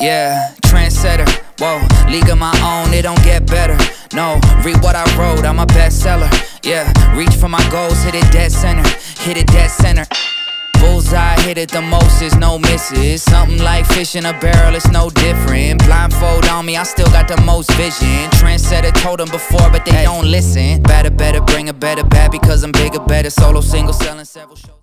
Yeah, trendsetter, whoa, league of my own, it don't get better. No, read what I wrote, I'm a bestseller. Yeah, reach for my goals, hit it dead center, hit it dead center. Bullseye, hit it the most, is no misses. Something like fish in a barrel, it's no different. Blindfold on me, I still got the most vision. Trendsetter told them before, but they don't listen. Better, better, bring a better bad because I'm bigger, better. Solo, single, selling several shows.